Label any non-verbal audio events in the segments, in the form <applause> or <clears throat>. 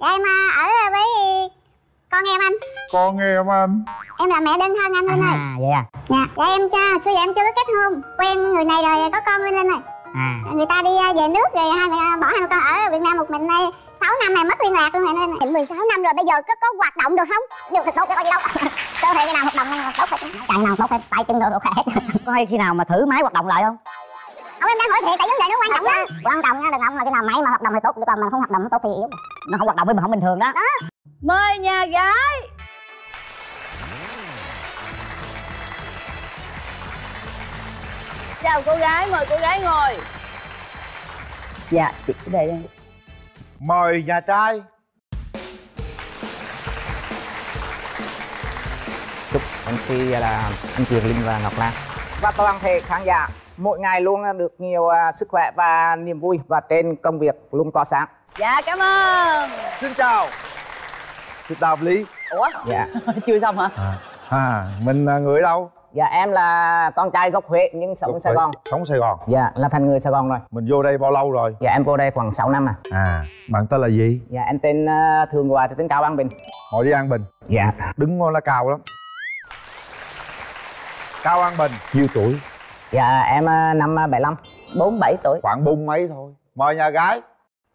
dạ em à, ở với con em anh. Con em anh. Em là mẹ đơn thân anh Linh ơi. À vậy à? Dạ dạ em chưa xưa giờ em chưa có kết hôn. Quen người này rồi có con Linh Linh rồi à. Người ta đi à, về nước rồi hai mẹ bỏ hai mẹ con ở Việt Nam một mình đây 6 năm này mất liên lạc luôn rồi nên Định 16 năm rồi bây giờ có, có hoạt động được không? được thì tốt có gì đâu? Cơ thể cái nào hoạt động tốt hết chạy nào tốt hết. Tay chân đồ khỏe có hay khi nào mà thử máy hoạt động lại không ông em đang hỏi thiệt tại vấn đề nó quan trọng lắm. Quan trọng nha đừng ông là cái nào máy mà hoạt động thì tốt chứ còn mà không hoạt động nó tốt thì yếu. Nó không hoạt động với mình không bình thường đó. Mời nhà gái. Chào cô gái mời cô gái ngồi. Dạ chị cứ đây đây mời nhà trai. Chúc MC là anh Kiệt Linh và Ngọc Lan. Và toàn thể khán giả mỗi ngày luôn được nhiều à, sức khỏe và niềm vui và trên công việc luôn tỏa sáng. Dạ cảm ơn. Xin chào. Xin chào lý. Ủa? Dạ. <laughs> Chưa xong hả? À, à mình là người ở đâu? Dạ em là con trai gốc Huế nhưng sống ở Sài Gòn. Sống Sài Gòn. Dạ là thành người Sài Gòn rồi. Mình vô đây bao lâu rồi? Dạ em vô đây khoảng 6 năm à. À bạn tên là gì? Dạ em tên uh, thường gọi thì tên Cao An Bình. Ngồi đi An Bình. Dạ. Đứng ngon là cao lắm. Cao An Bình. Nhiêu tuổi dạ em uh, năm uh, 75 47 tuổi. Khoảng bung mấy thôi. Mời nhà gái.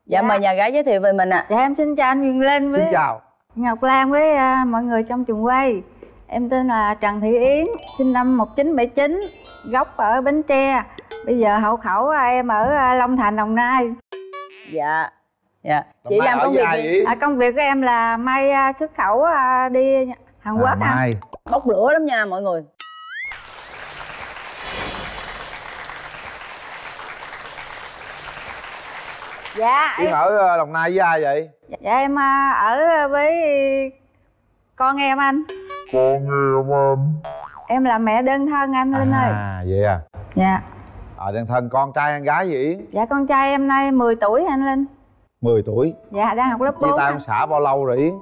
Dạ, mời nhà gái giới thiệu về mình ạ. Dạ em xin chào anh Huyền Linh với xin chào. Ngọc Lan với à, mọi người trong trường quay. Em tên là Trần Thị Yến, sinh năm 1979, gốc ở Bến Tre. Bây giờ hậu khẩu à, em ở à, Long Thành, Đồng Nai. Dạ. Dạ. Đồng chị làm ở công việc gì? à, Công việc của em là may à, xuất khẩu à, đi Hàn Quốc à, à, mai bốc lửa lắm nha mọi người Dạ Yến em, ở ờ, Đồng Nai với ai vậy? Dạ em à, ở với con em anh. Con em anh. Em là mẹ đơn thân anh Linh ơi. à vậy à? Dạ. À đang thân con trai con gái gì Yến Dạ con trai em nay 10 tuổi anh Linh. 10 tuổi? Dạ đang học lớp chia 4 tay ông xã bao lâu rồi Yến?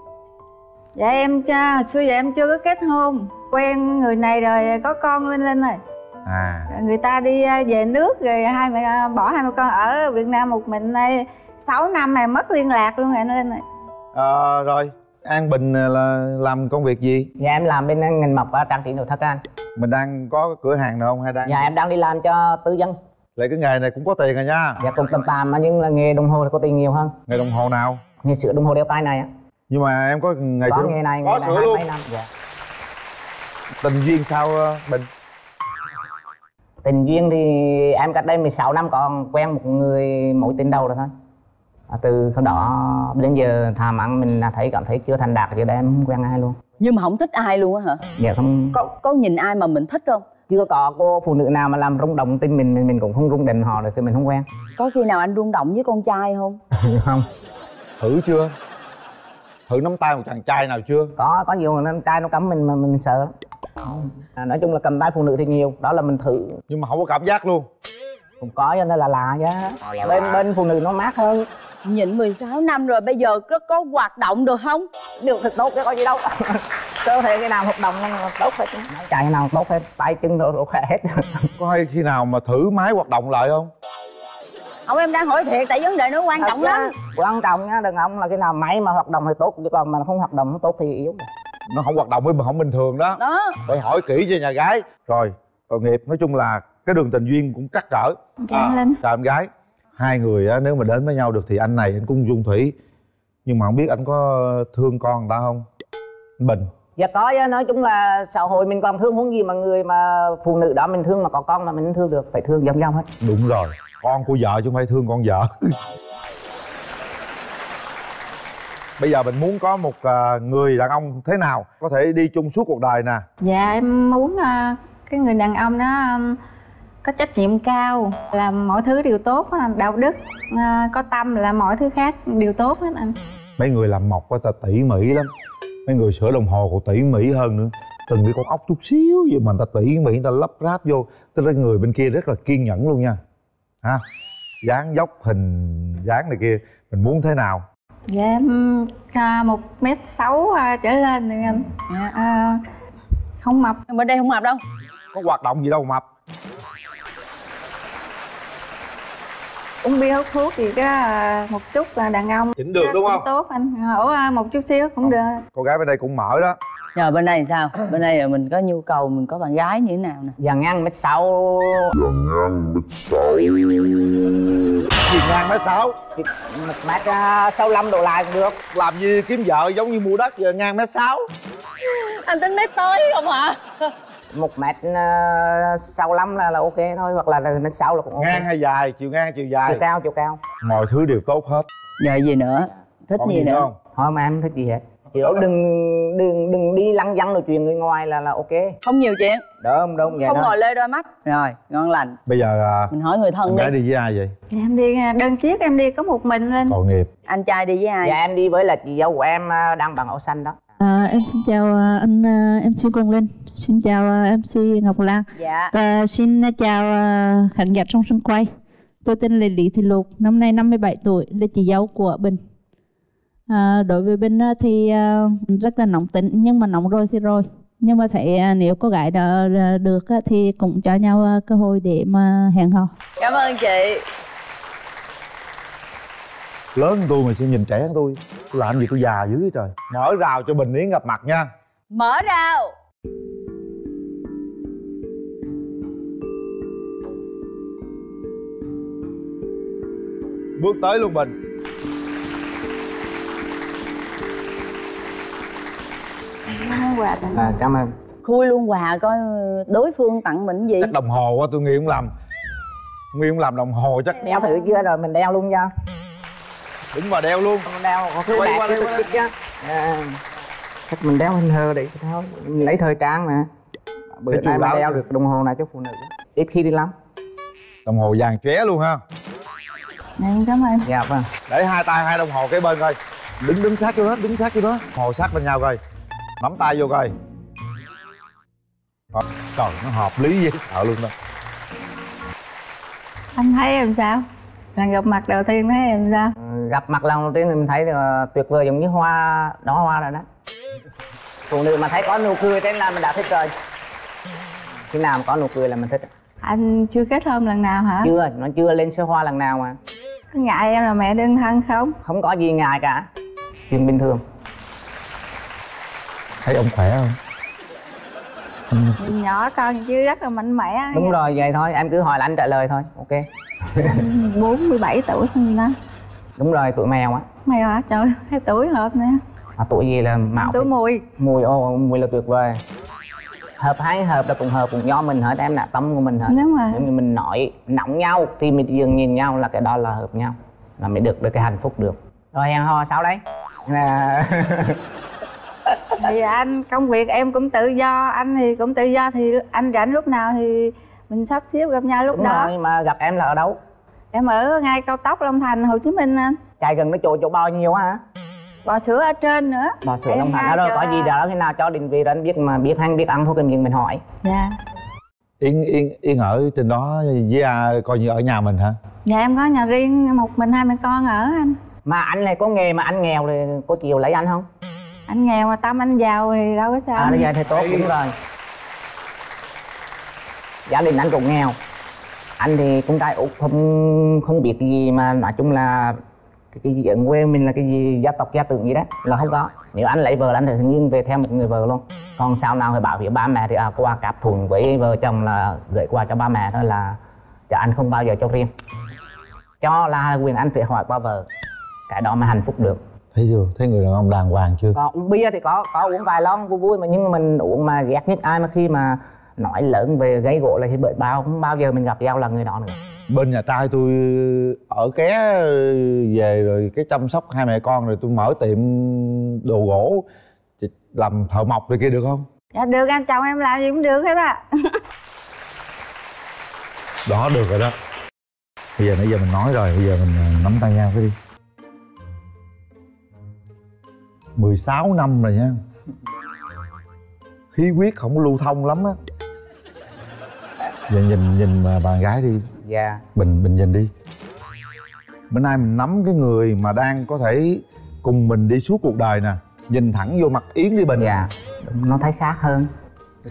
Dạ em cha, hồi xưa giờ em chưa có kết hôn. Quen người này rồi có con Linh Linh rồi à. Người ta đi à, về nước rồi hai mẹ à, bỏ hai mẹ con ở Việt Nam một mình đây 6 năm này mất liên lạc luôn rồi ơi Ờ, rồi. An Bình ờ, là làm công việc gì? Dạ em làm bên ngành mộc và trang trí nội thất anh. Mình đang có cửa hàng nào không hay đang dạ em đang đi làm cho tư dân lại cái nghề này cũng có tiền rồi nha. Dạ cũng tầm tạm mà nhưng là nghề đồng hồ thì có tiền nhiều hơn. Nghề đồng hồ nào? Nghề sửa đồng hồ đeo tay này á nhưng mà em có nghề có sửa nghề này có nghề này sửa hai luôn. mấy năm. Dạ. Tình duyên sao Bình tình duyên thì em cách đây 16 năm còn quen một người mối tình đầu rồi thôi. À, từ sau đó đến giờ thà mặn mình là thấy cảm thấy chưa thành đạt cho nên em không quen ai luôn. Nhưng mà không thích ai luôn á hả? Dạ không. Có có nhìn ai mà mình thích không? Chưa có cô phụ nữ nào mà làm rung động tim mình mình, mình cũng không rung định họ được khi mình không quen. Có khi nào anh rung động với con trai không? <laughs> Không. Thử chưa? Thử nắm tay một chàng trai nào chưa? Có có nhiều người trai nó cấm mình mà mình sợ lắm à, nói chung là cầm tay phụ nữ thì nhiều đó là mình thử. Nhưng mà không có cảm giác luôn. Cũng có cho nên là lạ chứ bên bên phụ nữ nó mát hơn. Nhịn 16 năm rồi bây giờ có có hoạt động được không? Được thì tốt chứ có gì đâu. <laughs> Cơ thể cái nào hoạt động nó tốt hết. Chạy nào tốt hết tay chân đồ, đồ khỏe hết. <laughs> Có hay khi nào mà thử máy hoạt động lại không? Không em đang hỏi thiệt tại vấn đề nó quan Thật trọng lắm. quan trọng nha đừng ông là cái nào máy mà hoạt động thì tốt chứ còn mà không hoạt động không tốt thì yếu nó không hoạt động với mình không bình thường đó. Đó. Phải hỏi kỹ cho nhà gái. Rồi tội nghiệp nói chung là cái đường tình duyên cũng trắc trở. Dạ anh Linh. chào em gái. Hai người á, nếu mà đến với nhau được thì anh này anh cũng dung thủy. Nhưng mà không biết anh có thương con người ta không? Anh bình. Dạ có chứ. Nói chung là xã hội mình còn thương huống gì mà người mà phụ nữ đó mình thương mà có con mà mình thương được phải thương giống nhau hết. Đúng rồi. Con của vợ chứ không phải thương con vợ <laughs> bây giờ mình muốn có một à, người đàn ông thế nào có thể đi chung suốt cuộc đời nè? Dạ em muốn à, cái người đàn ông đó um, có trách nhiệm cao làm mọi thứ đều tốt đạo đức à, có tâm là mọi thứ khác đều tốt hết anh. Mấy người làm mộc á ta tỉ mỉ lắm. Mấy người sửa đồng hồ còn tỉ mỉ hơn nữa. Từng cái con ốc chút xíu vậy mà người ta tỉ mỉ người ta lắp ráp vô. Tức là người bên kia rất là kiên nhẫn luôn nha. Ha? Dáng dốc hình dáng này kia. Mình muốn thế nào dạ em à, một mét sáu à, trở lên thì em. Dạ, à, không mập. Bên đây không mập đâu. Có hoạt động gì đâu mập. Uống bia hút thuốc thì cái à, một chút là đàn ông. Chỉnh được đúng cũng không? tốt anh. Ủa à, một chút xíu cũng được. cô gái bên đây cũng mở đó Nhờ bên đây thì sao? Bên đây là mình có nhu cầu mình có bạn gái như thế nào nè? Giờ ngang mét sáu. Gì ngang mét sáu. Một mét à, sáu lăm độ lại cũng được. Làm gì kiếm vợ giống như mua đất giờ ngang mét sáu. Anh tính mấy tới không hả? một mét à, sáu lăm là là ok thôi hoặc là mét sáu là cũng ok. Ngang hay dài? Chiều ngang chiều dài? Chiều cao chiều cao. Mọi thứ đều tốt hết. Giờ gì nữa? Thích còn gì, gì nữa? nữa? không? Thôi mà em thích gì hết kiểu đừng đừng đừng đi lăng văng nói chuyện người ngoài là là ok. Không nhiều chuyện đúng đúng vậy Không đó. ngồi lê đôi mắt. Rồi, ngon lành. Bây giờ à, Mình hỏi người thân em đi gái đi. với ai vậy? Thì em đi à, đơn chiếc em đi có một mình lên. Tội nghiệp. Anh trai đi với ai? dạ em đi với là chị dâu của em à, đang bằng áo xanh đó. À, em xin chào à, anh à, MC Quang Linh, xin chào MC Ngọc Lan. Dạ. Và xin chào khán giả trong sân quay. Tôi tên là Lý Thị Lục, năm nay 57 tuổi, là chị dâu của Bình. À, đối với Bình à, thì à, rất là nóng tính, nhưng mà nóng rồi thì rồi. Nhưng mà thấy nếu có gái đó được thì cũng cho nhau cơ hội để mà hẹn hò. Cảm ơn chị. Lớn hơn tôi mà sẽ nhìn trẻ hơn tôi tôi. Làm gì tôi già dữ vậy trời. Mở rào cho bình yến gặp mặt nha. Mở rào. Bước tới luôn bình Quà tặng à, cảm ơn. Khui luôn quà coi đối phương tặng mình gì. Chắc đồng hồ quá tôi nghĩ không làm. Nguyên không làm đồng hồ chắc. Đeo thử chưa? Rồi mình đeo luôn nha đứng vào đeo luôn. Mình đeo. Có thứ Quay qua cái đây, tôi qua chích chứ à, chắc mình đeo hình hờ để thôi. Mình lấy thời trang mà. Bữa nay mà đeo được đồng hồ này cho phụ nữ. Ít khi đi lắm. Đồng hồ vàng chóe luôn ha. Dạ, em cảm ơn. Dạ vâng. Để hai tay hai đồng hồ kế bên coi. Đứng đứng sát vô đó đứng sát vô đó hồ sát bên nhau coi nắm tay vô coi. Đó. trời nó hợp lý dễ sợ luôn đó. Anh thấy em sao? Lần gặp mặt đầu tiên thấy em sao? Ừ, gặp mặt lần đầu tiên thì mình thấy là tuyệt vời giống như hoa đóa hoa rồi đó. Phụ nữ mà thấy có nụ cười trên là mình đã thích rồi. Khi nào mà có nụ cười là mình thích. Anh chưa kết hôn lần nào hả? Chưa nó chưa lên số hoa lần nào mà. Ngại em là mẹ đơn thân không? Không có gì ngại cả. Chuyện bình thường thấy ông khỏe không? Nhìn nhỏ con chứ rất là mạnh mẽ đúng rồi vậy thôi em cứ hỏi là anh trả lời thôi ok? <laughs> Anh 47 tuổi thôi đó. Đúng rồi tuổi mèo á. Mày hả? Trời hai tuổi hợp nè. À, tuổi gì là mạo tuổi mùi. Mùi ô mùi là tuyệt vời. Hợp hay hợp là cùng hợp cùng do mình hết em là tâm của mình hết. Đúng rồi. Nếu như mình nói nóng nhau thì mình dừng nhìn nhau là cái đó là hợp nhau là mới được được cái hạnh phúc được. Rồi hẹn hò sao đấy là thì anh công việc em cũng tự do anh thì cũng tự do thì anh rảnh lúc nào thì mình sắp xếp gặp nhau lúc đúng đó. rồi mà gặp em là ở đâu? Em ở ngay cao tốc long thành hồ chí minh anh. Chạy gần cái chỗ chỗ bao nhiêu hả? Bò sữa ở trên nữa. Bò sữa Em long thành đó có gì đó khi nào cho định vị anh biết mà biết ăn biết ăn thôi cái miệng mình hỏi. Dạ. Yên yên yên ở trên đó với ai coi như ở nhà mình hả? Dạ em có nhà riêng một mình hai mẹ con ở anh. Mà anh này có nghề mà anh nghèo thì có chịu lấy anh không anh nghèo mà tâm anh giàu thì đâu có sao à giờ thì tốt đúng rồi. Gia đình anh cũng nghèo. Anh thì con trai út không không biết gì mà nói chung là cái, cái gì ở quê mình là cái gì gia tộc gia tưởng gì đó là không có. Nếu anh lấy vợ là anh sẽ nghiêng về theo một người vợ luôn. Còn sau nào thì bảo với ba mẹ thì à, qua cáp thuần với vợ chồng là gửi qua cho ba mẹ thôi là cho anh không bao giờ cho riêng. Cho là quyền anh phải hỏi qua vợ. Cái đó mà hạnh phúc được thấy chưa? Thấy người đàn ông đàng hoàng chưa? Còn uống bia thì có có uống vài lon vui vui. Mà nhưng mà mình uống mà ghét nhất ai mà khi mà nói lớn về gây gỗ là thì bởi bao không bao giờ mình gặp nhau là người đó nữa. Bên nhà trai tôi ở ké về rồi cái chăm sóc hai mẹ con rồi tôi mở tiệm đồ gỗ làm thợ mộc này kia được không? Dạ được anh chồng em làm gì cũng được hết á. Đó được rồi đó. Bây giờ nãy giờ mình nói rồi bây giờ mình à, nắm tay nhau cái đi 16 năm rồi nha. Khí huyết không có lưu thông lắm á. Giờ nhìn nhìn mà bạn gái đi. Dạ. Bình bình nhìn đi. Bữa nay mình nắm cái người mà đang có thể cùng mình đi suốt cuộc đời nè. Nhìn thẳng vô mặt yến đi bình. Dạ. Nó thấy khác hơn.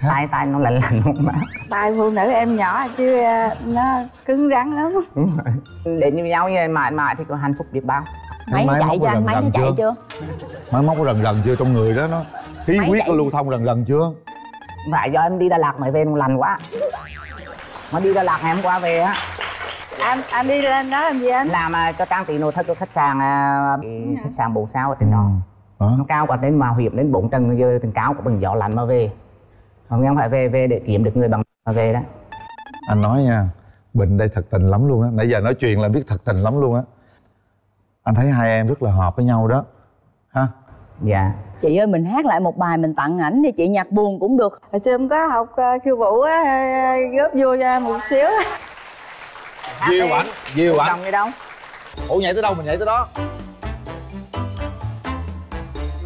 Tay tay nó lạnh lạnh không má tại phụ nữ em nhỏ chứ à, nó cứng rắn lắm. Đúng rồi. Để như nhau như vậy mãi mãi thì có hạnh phúc biết bao máy nó máy chạy móc chưa? có anh máy nó lần chạy chưa? chưa? Máy móc có lần lần chưa trong người đó nó khí Máy huyết chạy. có lưu thông lần lần chưa? Phải do em đi Đà Lạt mới về nó lành quá. Mà đi Đà Lạt ngày hôm qua về á. Anh anh đi lên đó làm gì anh? Làm à, cho trang trí nội thất của khách sạn à, khách sạn bốn sao ở trên đó. Hả? nó cao quá đến mà hiểm đến bốn tầng giờ tầng cao của bằng gió lạnh mà về. Không em phải về về để kiếm được người bằng mà về đó. Anh nói nha bình đây thật tình lắm luôn á. Nãy giờ nói chuyện là biết thật tình lắm luôn á anh thấy hai em rất là hợp với nhau đó. Ha? Dạ. Chị ơi mình hát lại một bài mình tặng ảnh đi chị nhạc buồn cũng được. Hồi xưa em có học uh, khiêu vũ á à, góp vô cho một xíu. Diêu ảnh diêu ảnh. đồng đi đâu? Ủa nhảy tới đâu mình nhảy tới đó?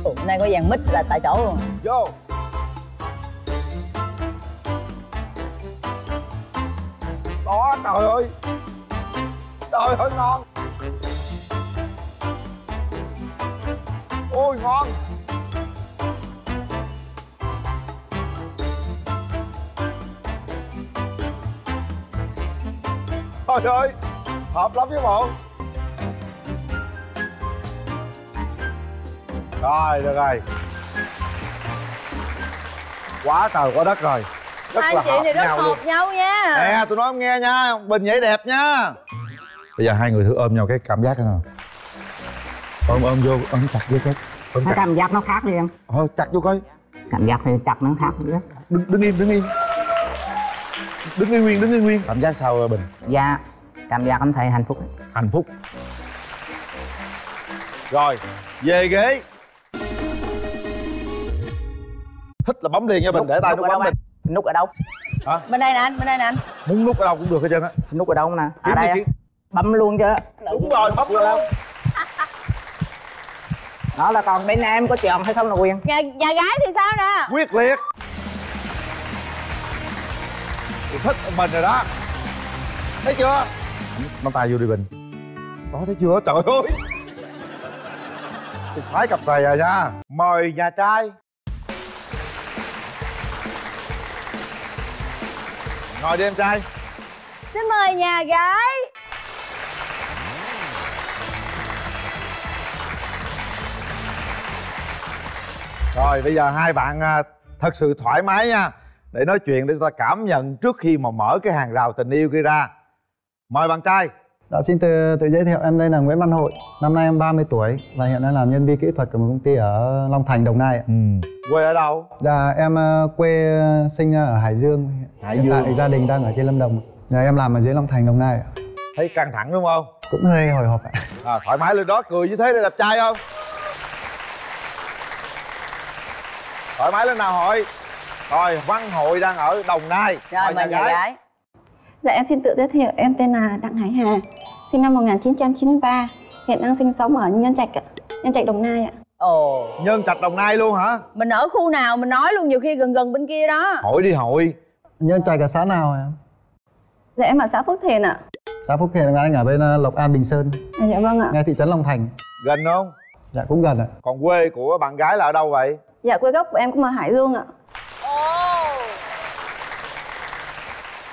Ủa, hôm nay có dàn mít là tại chỗ luôn. Vô. Đó trời ơi. Trời ơi ngon ôi ngon. Trời ơi hợp lắm với bộ. Rồi được rồi. Quá trời quá đất rồi. Rất hai là chị hợp này rất nhau hợp luôn. nhau nha. Nè tôi nói nghe nha. Bình nhảy đẹp nha. Bây giờ hai người thử ôm nhau cái cảm giác thế nào ôm ôm vô ôm chặt vô coi ôm chặt. cảm giác nó khác đi em. Thôi chặt vô coi. Cảm giác thì chặt nó khác nữa. Đứng, đứng im đứng im. Đứng im nguyên đứng im nguyên. Cảm giác sao bình? Dạ cảm giác em thấy hạnh phúc. Hạnh phúc. Rồi về ghế. Thích là bấm liền nha bình để tay Nút nó bấm mình nút ở đâu? Bên đây nè anh bên đây nè anh. Muốn nút ở đâu cũng được hết trơn á. Nút ở đâu nè. À đây bấm luôn chứ. Đúng rồi bấm luôn đó là còn bên em có chọn hay không là quyền? Nhà nhà gái thì sao nè quyết liệt. Tôi thích ông bình rồi đó. Thấy chưa? Nắm tay vô đi bình. Đó thấy chưa? Trời ơi. Tôi phái cặp này rồi nha. Mời nhà trai. Ngồi đi em trai. Xin mời nhà gái rồi bây giờ hai bạn à, thật sự thoải mái nha. Để nói chuyện để ta cảm nhận trước khi mà mở cái hàng rào tình yêu kia ra. Mời bạn trai. Dạ, xin tự, tự giới thiệu em đây là Nguyễn Văn Hội. Năm nay em 30 tuổi và hiện đang làm nhân viên kỹ thuật của một công ty ở Long Thành, Đồng Nai ừ. quê ở đâu? Dạ, em ờ, quê ờ, sinh ra ở Hải Dương. Hải Hiện Dương. tại gia đình đang ở trên Lâm Đồng Dạ, em làm ở dưới Long Thành, Đồng Nai thấy căng thẳng đúng không? Cũng hơi hồi hộp ạ. À, thoải mái lên đó cười như thế để đẹp trai không thoải mái lên nào hội. Rồi văn hội đang ở đồng nai. Rồi mời nhà gái. Dạ em xin tự giới thiệu, em tên là Đặng Hải Hà, sinh năm 1993, hiện đang sinh sống ở Nhân Trạch ạ, Nhân Trạch Đồng Nai ạ. ồ. Nhân trạch đồng nai luôn hả? Mình ở khu nào mình nói luôn nhiều khi gần gần bên kia đó. Hội đi hội. Nhân trạch ở xã nào em? Dạ em ở xã Phước Thiền ạ. Xã Phúc Hiền, anh ở bên ờ, Lộc An, Bình Sơn. À, dạ vâng ạ. Ngay thị trấn Long Thành. Gần không? Dạ, cũng gần ạ. Còn quê của bạn gái là ở đâu vậy Dạ quê gốc của em cũng ở Hải Dương ạ.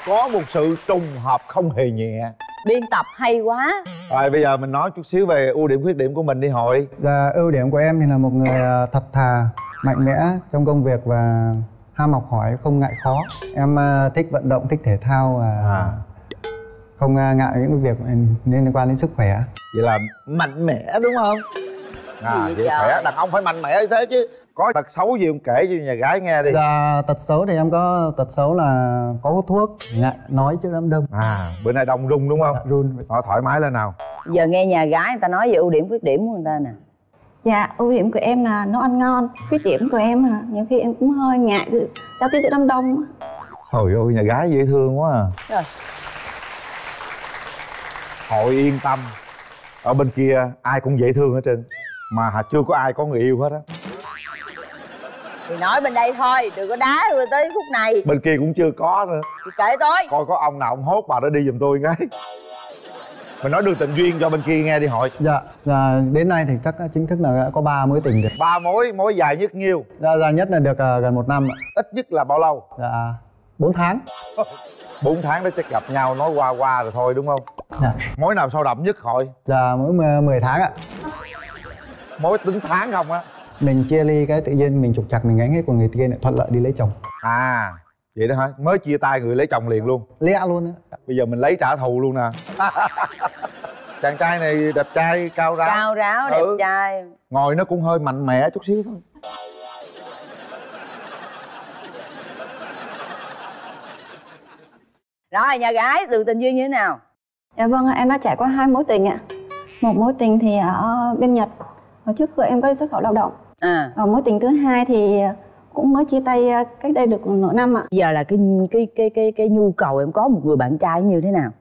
có một sự trùng hợp không hề nhẹ biên tập hay quá rồi bây giờ mình nói chút xíu về ưu điểm khuyết điểm của mình đi hội Dạ, ưu điểm của em thì là một người ờ, thật thà, mạnh mẽ trong công việc và ham học hỏi, không ngại khó. Em ờ, thích vận động, thích thể thao và À. không ờ, ngại những cái việc liên quan đến sức khỏe. vậy là mạnh mẽ đúng không à vậy khỏe đàn ông phải mạnh mẽ như thế chứ có tật xấu gì không kể cho nhà gái nghe đi Dạ, tật xấu thì em có tật xấu là có hút thuốc, ngại nói trước đám đông. à bữa nay đông rung đúng không Dạ, run. Thôi thoải mái lên nào giờ nghe nhà gái người ta nói về ưu điểm khuyết điểm của người ta nè Dạ ưu điểm của em là nấu ăn ngon, khuyết điểm của em hả? Nhiều khi em cũng hơi ngại giao tiếp giữa đám đông. Trời ơi nhà gái dễ thương quá à Rồi. Hội yên tâm Ở bên kia ai cũng dễ thương hết trơn Mà chưa có ai có người yêu hết á thì nói bên đây thôi đừng có đá rồi tới khúc này. Bên kia cũng chưa có nữa. Thì kệ tôi. Coi có ông nào ông hốt bà đó đi giùm tôi cái. Mình nói đường tình duyên cho bên kia nghe đi hội. Dạ dạ đến nay thì chắc chính thức là đã có ba mối tình rồi. Ba mối mối dài nhất nhiêu? Dạ dài nhất là được à, gần một năm ạ. Ít nhất là bao lâu? Dạ bốn tháng. <laughs> 4 tháng đó chắc gặp nhau nói qua qua rồi thôi đúng không? Dạ. Mối nào sâu đậm nhất hội? Dạ mỗi mười- 10 tháng ạ. Mối tính tháng không á mình chia ly cái tự nhiên mình trục chặt mình gánh hết của người kia lại thuận lợi đi lấy chồng. À vậy đó hả? Mới chia tay người lấy chồng liền luôn. Lẽ luôn á. Bây giờ mình lấy trả thù luôn nè. <laughs> Chàng trai này đẹp trai cao ráo. Cao ráo đẹp Ừ. trai. Ngồi nó cũng hơi mạnh mẽ chút xíu thôi. Rồi nhà gái đường tình duyên như thế nào? Dạ vâng ạ, em đã trải qua hai mối tình ạ. Một mối tình thì ở bên Nhật, và trước khi em có đi xuất khẩu lao động. À Còn mối tình thứ hai thì cũng mới chia tay à, cách đây được nửa năm ạ. bây giờ là cái cái cái cái cái nhu cầu em có một người bạn trai như thế nào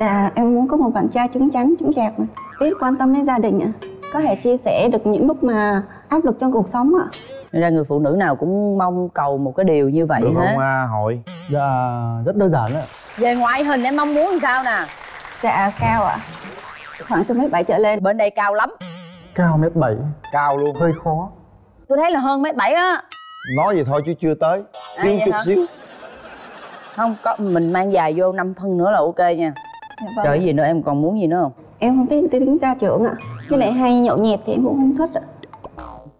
Dạ em muốn có một bạn trai cứng chắn, chững chạc, biết quan tâm đến gia đình ạ. Có thể chia sẻ được những lúc mà áp lực trong cuộc sống ạ. Ra người phụ nữ nào cũng mong cầu một cái điều như vậy được hết không à, hội dạ rất đơn giản ạ về ngoại hình em mong muốn làm sao nè Dạ cao ạ. Khoảng từ mét bảy trở lên. bên đây cao lắm cao mét bảy. Cao luôn. Hơi khó. Tôi thấy là hơn mét bảy á. Nói vậy thôi chứ chưa tới. À, Thiếu vậy chút hả? xíu. Không có mình mang dài vô năm phân nữa là ok nha. Dạ vâng. rồi cái gì nữa em còn muốn gì nữa không? Em không thích tính gia trưởng ạ. Với lại hay nhậu nhẹt thì em cũng không thích ạ.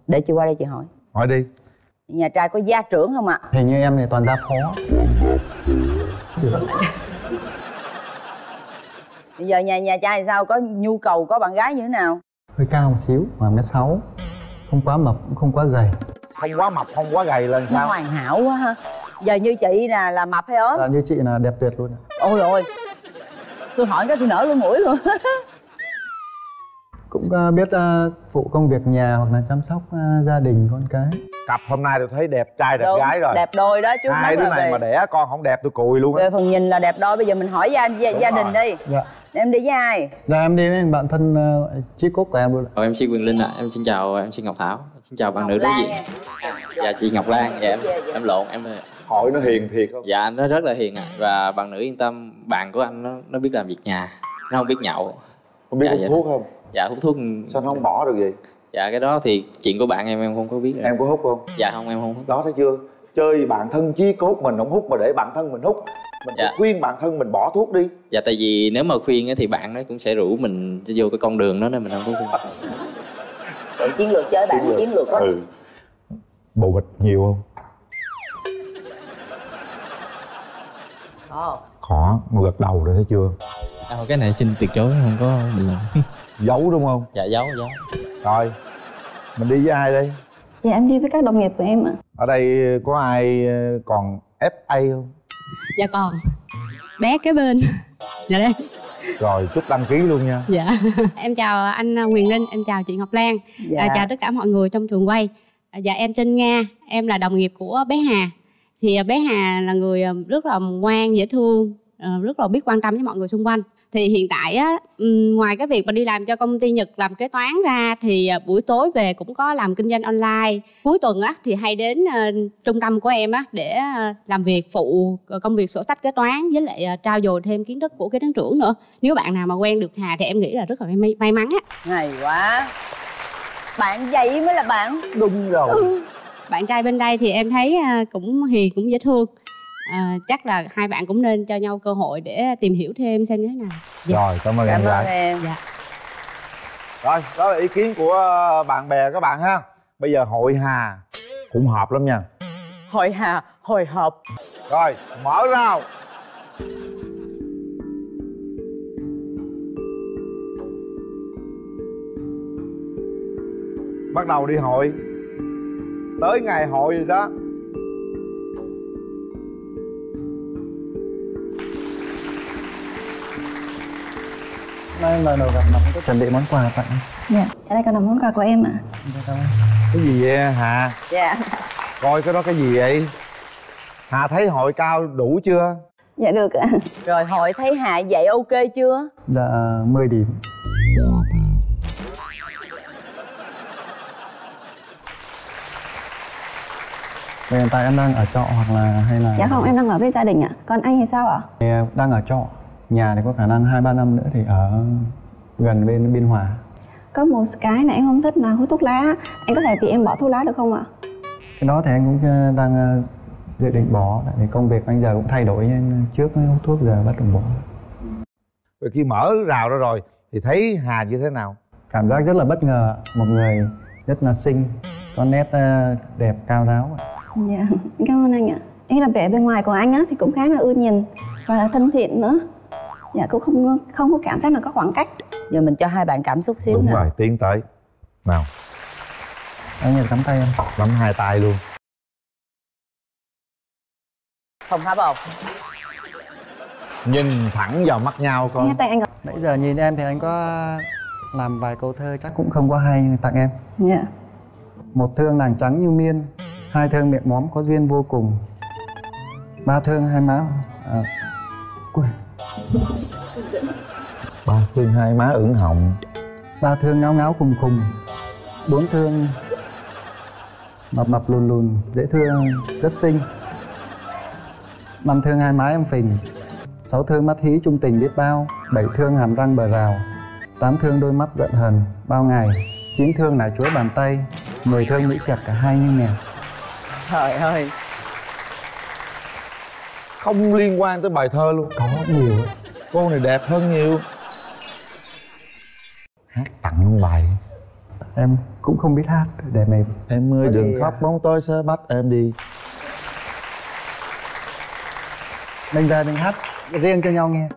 để chị qua đây chị hỏi. Hỏi đi. Nhà trai có gia trưởng không ạ? Hình như em này toàn ra phó. Bây giờ nhà nhà trai sao? Có nhu cầu có bạn gái như thế nào hơi cao một xíu khoảng mét sáu. Không quá mập cũng không quá gầy. Không quá mập không quá gầy lên nó sao? Hoàn hảo quá ha. Giờ như chị nè là mập hay ốm? Dạ, như chị là đẹp tuyệt luôn ôi rồi tôi hỏi cái tôi nở luôn mũi luôn <laughs> cũng ờ, biết ờ, phụ công việc nhà hoặc là chăm sóc ờ, gia đình con cái. Cặp hôm nay tôi thấy đẹp trai đẹp Đúng, gái rồi. đẹp đôi đó trước hai đứa này về mà đẻ con không đẹp tôi cùi luôn á. Về phần nhìn là đẹp đôi bây giờ mình hỏi gia gia, gia đình đi. Dạ. Em đi với ai? Dạ em đi với bạn thân uh, chí cốt của em luôn ạ. Ờ, em xin Quyền Linh ạ, em xin chào em xin Ngọc Thảo, xin chào bạn nữ đối diện. Dạ chị Ngọc Lan, dạ em em lộn em hỏi nó hiền thiệt không? Dạ nó rất là hiền ạ. Và bạn nữ yên tâm, bạn của anh nó nó biết làm việc nhà, nó không biết nhậu. không biết Dạ, hút dạ. thuốc không Dạ hút thuốc. Sao nó không bỏ được vậy? Dạ cái đó thì chuyện của bạn em em không có biết. Em có hút không? Dạ không em không hút. đó thấy chưa? Chơi bạn thân chí cốt mình không hút mà để bạn thân mình hút. Mình Dạ. khuyên bạn thân mình bỏ thuốc đi. Dạ tại vì nếu mà khuyên á thì bạn nó cũng sẽ rủ mình vô cái con đường đó nên mình không có khuyên. Để chiến lược chơi bạn chiến lược. quá ừ. Bộ bịch nhiều không? Khó mà gật đầu rồi thấy chưa? À, cái này xin từ chối không có. Giấu đúng không? Dạ giấu giấu. rồi mình đi với ai đây? Dạ em đi với các đồng nghiệp của em ạ. ở đây có ai ờ, còn fa không? Dạ còn Bé kế bên. Dạ đây. Rồi chúc đăng ký luôn nha. Dạ. Em chào anh Quyền Linh, em chào chị Ngọc Lan. Dạ. à, Chào tất cả mọi người trong trường quay. À, Dạ em tên Nga, em là đồng nghiệp của bé Hà. Thì bé Hà là người rất là ngoan, dễ thương Rất là biết quan tâm với mọi người xung quanh thì hiện tại á ngoài cái việc mà đi làm cho công ty Nhật làm kế toán ra thì à, buổi tối về cũng có làm kinh doanh online. Cuối tuần á thì hay đến à, trung tâm của em á để à, làm việc phụ ờ, công việc sổ sách kế toán với lại trao dồi thêm kiến thức của kế toán trưởng nữa. Nếu bạn nào mà quen được Hà thì em nghĩ là rất là may, may mắn á. Hay quá. Bạn vậy mới là bạn đúng rồi. Bạn trai bên đây thì em thấy cũng hiền cũng dễ thương à, chắc là hai bạn cũng nên cho nhau cơ hội để tìm hiểu thêm xem như thế nào. Rồi cảm ơn Cảm em ơn lại. em. Dạ. Rồi đó là ý kiến của ờ, bạn bè các bạn ha. Bây giờ hội hà cũng hợp lắm nha. Hồi hà, hồi hộp. Rồi mở rào. Bắt đầu đi hội. Tới ngày hội rồi đó nay là đầu gặp mặt có chuẩn bị món quà tặng Dạ, ở đây còn là món quà của em ạ. cái gì vậy hà? Dạ. Coi cái đó cái gì vậy? Hà thấy hội cao đủ chưa? Dạ được ạ. Rồi hội thấy Hà vậy ok chưa? Dạ 10 điểm. Vậy hiện tại em đang ở trọ hoặc là hay là Dạ không, em đang ở với gia đình ạ. Còn anh thì sao ạ? Thì đang ở trọ nhà thì có khả năng hai ba năm nữa thì ở gần bên biên hòa. Có một cái này em không thích là hút thuốc lá. Anh có thể vì em bỏ thuốc lá được không ạ? Cái đó thì anh cũng ờ, đang ờ, dự định bỏ. Tại vì công việc anh giờ cũng thay đổi nên trước mới hút thuốc giờ bắt đầu bỏ. Rồi khi mở rào ra rồi thì thấy hà như thế nào? Cảm giác rất là bất ngờ một người rất là xinh có nét ờ, đẹp cao ráo dạ cảm ơn anh ạ. Anh là vẻ bên ngoài của anh á thì cũng khá là ưa nhìn và là thân thiện nữa dạ cũng không không có cảm giác là có khoảng cách. Giờ mình cho hai bạn cảm xúc xíu đúng nè. rồi tiến tới. Nào. Anh nhờ tắm tay em. Nắm hai tay luôn. Không hả bầu nhìn thẳng vào mắt nhau coi nghe tay anh nãy giờ nhìn em thì anh có làm vài câu thơ chắc cũng không có hay tặng em. Dạ. Một thương nàng trắng như miên hai thương miệng móm có duyên vô cùng. Ba thương hai má à, quên. Ba thương hai má ửng hồng. Ba thương ngáo ngáo khùng khùng bốn thương mập mập lùn lùn. Dễ thương rất xinh. Năm thương hai má em phình. Sáu thương mắt hí trung tình biết bao. Bảy thương hàm răng bờ rào. Tám thương đôi mắt giận hờn. Bao ngày chín thương nải chuối bàn tay. Mười thương mũi xẹt cả hai như mèo. Trời ơi. Không liên quan tới bài thơ luôn. Có nhiều. Ấy. cô này đẹp hơn nhiều hát tặng luôn bài. Em cũng không biết hát để mày em ơi đừng gì khóc à? bóng tối sẽ bắt em đi. Mình ra mình hát riêng cho nhau nghe.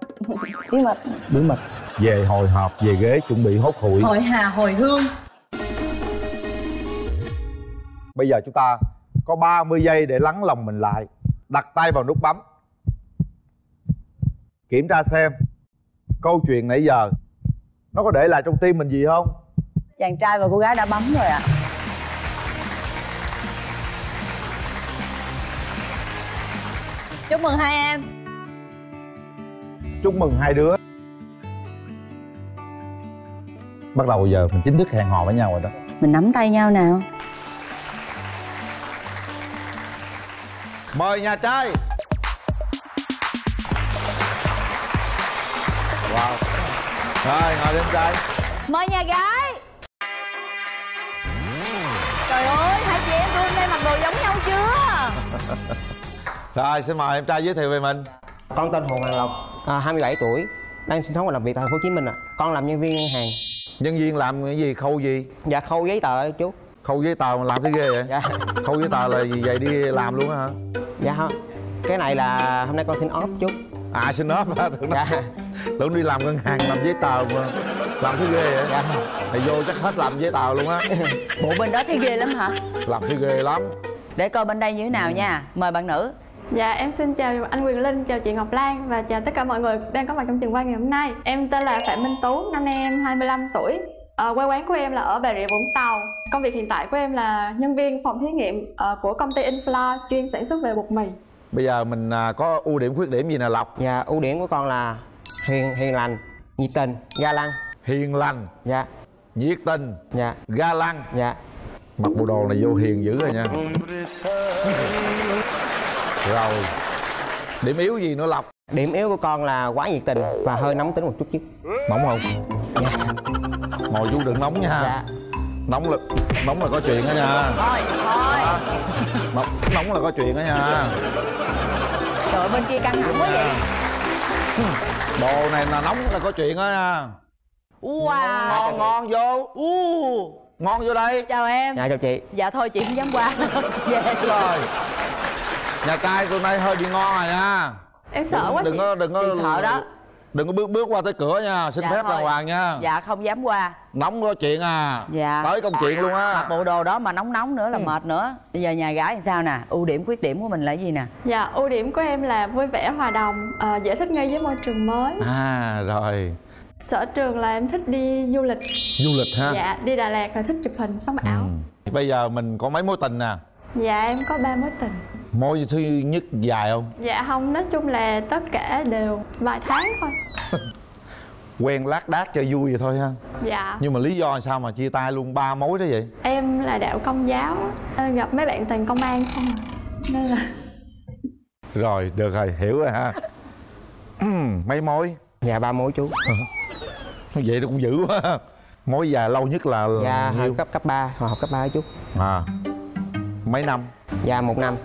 Bí mật. Bí mật. Về hồi hộp về ghế chuẩn bị hốt hụi. Hồi hà hồi hương. Bây giờ chúng ta có 30 giây để lắng lòng mình lại. Đặt tay vào nút bấm. Kiểm tra xem câu chuyện nãy giờ nó có để lại trong tim mình gì không? Chàng trai và cô gái đã bấm rồi ạ. Chúc mừng hai em. Chúc mừng hai đứa. Bắt đầu giờ mình chính thức hẹn hò với nhau rồi đó. Mình nắm tay nhau nào. Mời nhà trai rồi ngồi lên trai mời nhà gái trời ơi hai chị em hôm nay mặc đồ giống nhau chưa <laughs> rồi xin mời em trai giới thiệu về mình Con tên Hồ Hoàng Lộc, à, 27 tuổi, đang sinh sống và làm việc tại thành phố Hồ Chí Minh ạ. Con làm nhân viên ngân hàng. nhân viên làm cái gì khâu gì Dạ khâu giấy tờ chú. khâu giấy tờ mà làm thế ghê vậy Dạ. khâu giấy tờ là gì vậy đi làm luôn á hả Dạ không. Cái này là hôm nay con xin off chú. à xin ốp hả Dạ. Tưởng đi làm ngân hàng làm giấy tờ mà. Làm thế ghê vậy? Dạ. thì vô chắc hết làm giấy tờ luôn á. <laughs> Bộ bên đó thấy ghê lắm hả? Làm thế ghê lắm. Để coi bên đây như thế nào nha. Mời bạn nữ. Dạ em xin chào anh Quyền Linh, chào chị Ngọc Lan và chào tất cả mọi người đang có mặt trong trường quay ngày hôm nay. Em tên là Phạm Minh Tú, năm nay em 25 tuổi. Ờ, quê quán của em là ở Bà Rịa Vũng Tàu. Công việc hiện tại của em là nhân viên phòng thí nghiệm ờ, của công ty Infla chuyên sản xuất về bột mì. Bây giờ mình à, có ưu điểm khuyết điểm gì nè lộc? Dạ ưu điểm của con là hiền hiền lành, nhiệt tình, ga lăng. hiền lành Dạ. nhiệt tình Dạ. ga lăng Dạ. mặc bộ đồ này vô hiền dữ rồi nha rồi điểm yếu gì nữa lộc Điểm yếu của con là quá nhiệt tình và hơi nóng tính một chút chứ. nóng không Dạ. ngồi chú đừng nóng nha Dạ. nóng là nóng là có chuyện đó nha thôi thôi nóng, nóng là có chuyện đó nha trời bên kia căng thẳng quá vậy đồ này là nóng là có chuyện đó nha. Wow ngon. ngon vô. U ngon vô đây. Chào em. Dạ chào chị. dạ thôi chị không dám qua. <laughs> Về. rồi. Nhà trai tụi nay hơi bị ngon rồi nha. Em sợ đừng, quá đừng chị. có đừng có Chị sợ đó. Đừng có bước bước qua tới cửa nha. Xin Dạ phép thôi. đàng hoàng nha. Dạ không dám qua. Nóng có chuyện à. Dạ. Tới công chuyện luôn á. Bộ đồ đó mà nóng nóng nữa là Ừ. mệt nữa. Bây giờ nhà gái thì sao nè? Ưu điểm khuyết điểm của mình là gì nè? Dạ ưu điểm của em là vui vẻ, hòa đồng, ờ, dễ thích nghi với môi trường mới. À rồi. Sở trường là em thích đi du lịch. Du lịch ha Dạ đi Đà Lạt rồi thích chụp hình sống ảo. Ừ. bây giờ mình có mấy mối tình nè? Dạ em có ba mối tình mối thứ nhất dài không? Dạ không, nói chung là tất cả đều vài tháng thôi. <laughs> Quen lác đác cho vui vậy thôi ha. Dạ. Nhưng mà lý do sao mà chia tay luôn ba mối đó vậy? Em là đạo công giáo á, gặp mấy bạn toàn công an không à. Nên là <laughs> rồi được rồi hiểu rồi ha. <clears throat> Mấy mối? Dạ ba mối chú. <laughs> Vậy nó cũng dữ quá mối dài lâu nhất là dạ nhiêu? cấp cấp 3 học cấp 3 chú. À. Mấy năm? Dạ một năm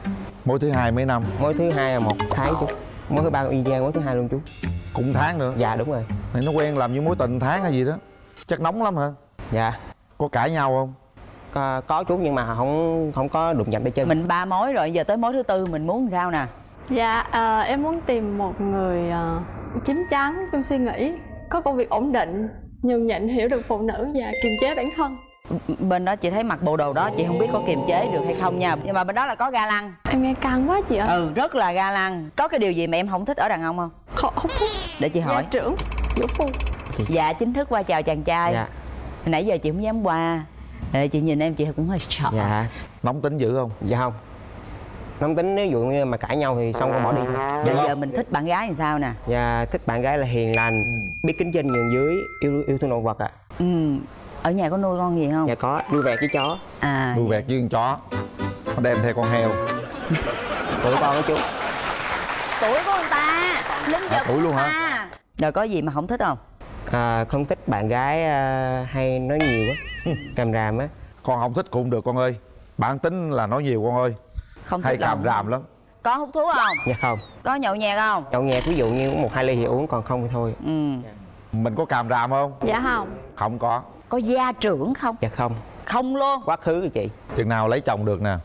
mối thứ hai mấy năm? Mối thứ hai là một tháng chú mối thứ ba y chang mối thứ hai luôn chú. Cũng tháng nữa? Dạ đúng rồi. Này nó quen làm như mối tình tháng hay gì đó. Chắc nóng lắm hả? Dạ. Có cãi nhau không? Có, có chú nhưng mà không không có đụng chạm tay chân. Mình ba mối rồi giờ tới mối thứ tư mình muốn sao nè? Dạ, ờ, em muốn tìm một người ờ, chín chắn trong suy nghĩ, có công việc ổn định, nhường nhịn hiểu được phụ nữ và kiềm chế bản thân. Bên đó chị thấy mặc bộ đồ đó chị không biết có kiềm chế được hay không nha. Nhưng mà bên đó là có ga lăng. Em nghe căng quá chị ạ. ừ rất là ga lăng. Có cái điều gì mà em không thích ở đàn ông không? Không, không thích. để chị hỏi. Gia trưởng, vũ phu. dạ chính thức qua chào chàng trai. Dạ. Hồi nãy giờ chị không dám qua. Rồi chị nhìn em chị cũng hơi sợ. Dạ. Nóng tính dữ không? Dạ không. Nóng tính nếu dụ như mà cãi nhau thì xong rồi bỏ đi. Bây giờ mình thích bạn gái làm sao nè? Dạ thích bạn gái là hiền lành biết kính trên nhường dưới yêu yêu thương động vật ạ. Ừ ở nhà có nuôi con gì không? Dạ có vui vẻ với chó. À đuôi vẹt với con chó. Nó đem theo con heo. Tuổi con đó chú. Tuổi của người ta lính À, giật tuổi luôn hả? rồi có gì mà không thích không? À, không thích bạn gái à, hay nói nhiều quá. <laughs> Càm ràm á. Con không thích cũng được con ơi. Bản tính là nói nhiều con ơi. Không hay càm ràm lắm. Có hút thuốc không? Dạ không. Có nhậu nhẹt không? Nhậu nhẹt ví dụ như uống một hai ly thì uống còn không thì thôi. Ừ. Mình có càm ràm không? Dạ không. không có có gia trưởng không? Dạ không. Không luôn. Quá khứ rồi chị. Chừng nào lấy chồng được nè?